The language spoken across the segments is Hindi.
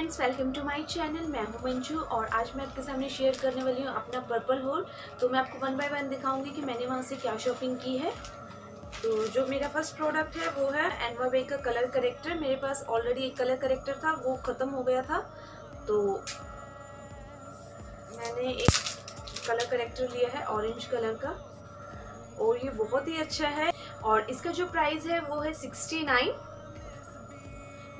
Friends welcome to my channel मैं हूँ मंजू और आज मैं आपके सामने शेयर करने वाली हूँ अपना पर्पल होल तो मैं आपको वन बाय वन दिखाऊँगी कि मैंने वहाँ से क्या शॉपिंग की है. तो जो मेरा फ़र्स्ट प्रोडक्ट है वो है एनवा बे का कलर करेक्टर मेरे पास ऑलरेडी एक कलर करेक्टर था, वो ख़त्म हो गया था. तो मैंने एक कलर करेक्टर लिया है ऑरेंज कलर का. और ये बहुत ही अच्छा है. और इसका जो प्राइस है वो है सिक्सटी नाइन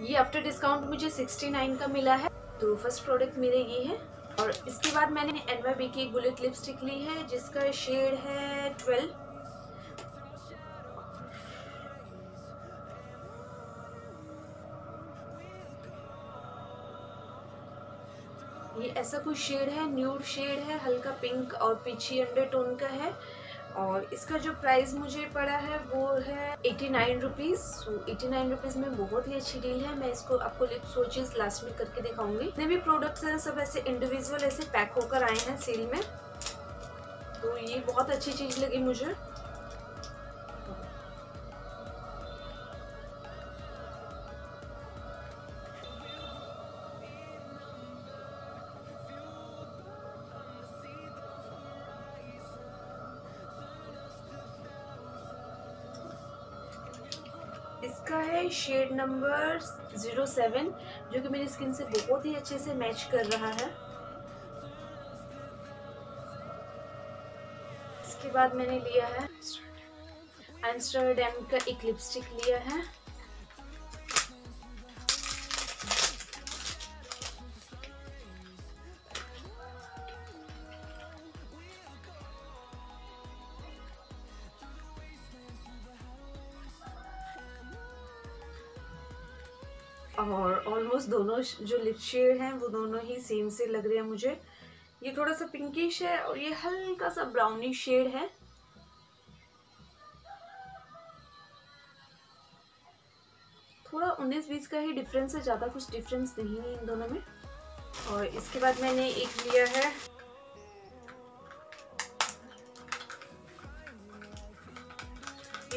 ये आफ्टर डिस्काउंट मुझे 69 का मिला है। तो फ़र्स्ट प्रोडक्ट मेरे ये है। और इसके बाद मैंने एनवा बी की बुलेट लिपस्टिक ली है, जिसका शेड है 12 ये ऐसा कुछ शेड है न्यूड शेड है, हल्का पिंक और पीछी अंडरटोन का है। और इसका जो प्राइस मुझे पड़ा है वो है eighty nine rupees eighty nine rupees में बहुत ही अच्छी डील है। मैं इसको आपको लिप सोचेज लास्ट में करके दिखाऊँगी। जितने भी प्रोडक्ट्स हैं, सब ऐसे इंडिविजुअल ऐसे पैक होकर आए हैं सेल में। तो ये बहुत अच्छी चीज़ लगी मुझे। इसका है शेड नंबर ज़ीरो सेवन जो कि मेरी स्किन से बहुत ही अच्छे से मैच कर रहा है। इसके बाद मैंने लिया है एम्स्टरडेम का एक लिपस्टिक लिया है। और ऑलमोस्ट दोनों जो लिप शेड हैं, वो दोनों ही सेम से लग रहे हैं मुझे। ये थोड़ा सा पिंकिश है और ये हल्का सा ब्राउनी शेड है। थोड़ा उन्नीस बीस का ही डिफरेंस है, ज़्यादा कुछ डिफरेंस नहीं है इन दोनों में। और इसके बाद मैंने एक लिया है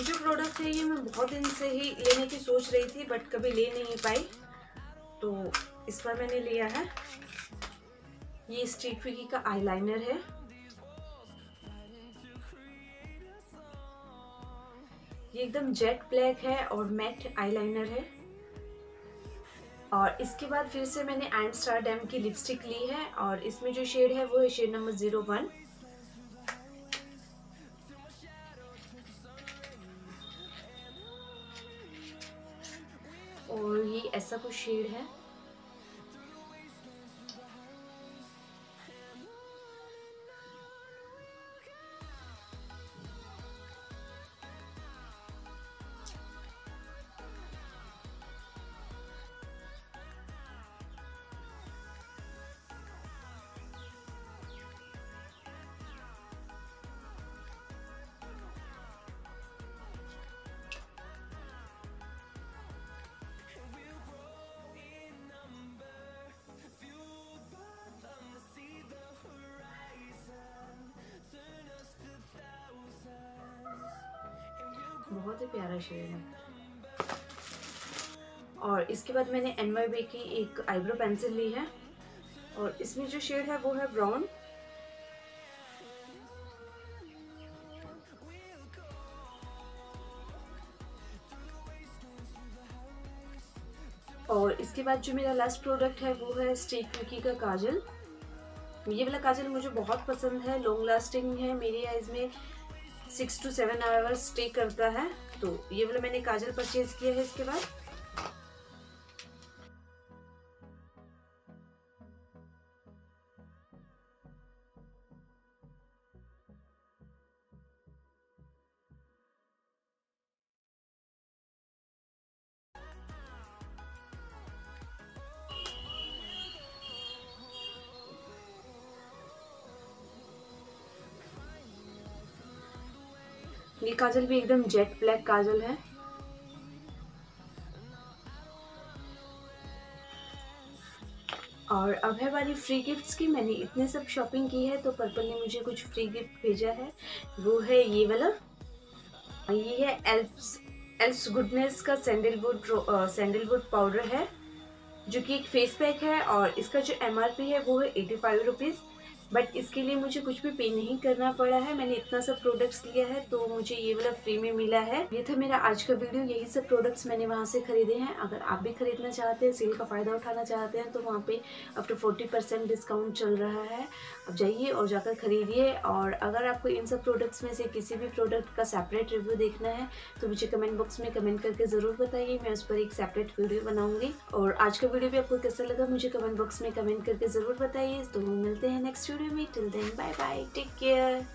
जो प्रोडक्ट है ये, मैं बहुत दिन से ही लेने की सोच रही थी बट कभी ले नहीं पाई। तो इस पर मैंने लिया है। ये स्ट्रीट फिगी का आईलाइनर है। ये एकदम जेट ब्लैक है और मैट आईलाइनर है। और इसके बाद फिर से मैंने एंड स्टार डैम की लिपस्टिक ली है और इसमें जो शेड है वो है शेड नंबर ज़ीरो वन ऐसा कुछ शेड है? बहुत ही प्यारा शेड है। और इसके बाद मैंने एन वाई बे की एक आईब्रो पेंसिल ली है। और इसमें जो शेड है वो है ब्राउन और इसके बाद जो मेरा लास्ट प्रोडक्ट है वो है स्टेक विकी का काजल। ये वाला काजल मुझे बहुत पसंद है लॉन्ग लास्टिंग है। मेरी आइज़ में six to seven hours stay करता है। तो ये वाला मैंने काजल परचेज किया है इसके बाद। ये काजल भी एकदम जेट ब्लैक काजल है। और अब है वाली फ्री गिफ्ट्स की, मैंने इतने सब शॉपिंग की है तो पर्पल ने मुझे कुछ फ्री गिफ्ट भेजा है। वो है ये वाला। ये है एल्प्स एल्प्स गुडनेस का सैंडलवुड सैंडलवुड पाउडर है, जो कि एक फेस पैक है और इसका जो एमआरपी है वो है एटी फाइव रुपीज़ बट इसके लिए मुझे कुछ भी पे नहीं करना पड़ा है। मैंने इतना सब प्रोडक्ट्स लिया है तो मुझे ये वाला फ्री में मिला है। ये था मेरा आज का वीडियो यही सब प्रोडक्ट्स मैंने वहाँ से खरीदे हैं। अगर आप भी खरीदना चाहते हैं सेल का फ़ायदा उठाना चाहते हैं तो वहाँ पे up to forty percent discount चल रहा है। अब जाइए और जाकर खरीदिए। और अगर आपको इन सब प्रोडक्ट्स में से किसी भी प्रोडक्ट का सेपरेट रिव्यू देखना है तो मुझे कमेंट बॉक्स में कमेंट करके ज़रूर बताइए। मैं उस पर एक सेपरेट वीडियो बनाऊँगी। और आज का वीडियो भी आपको कैसा लगा, मुझे कमेंट बॉक्स में कमेंट करके ज़रूर बताइए। तो मिलते हैं next video me. Till then, bye bye. Take care.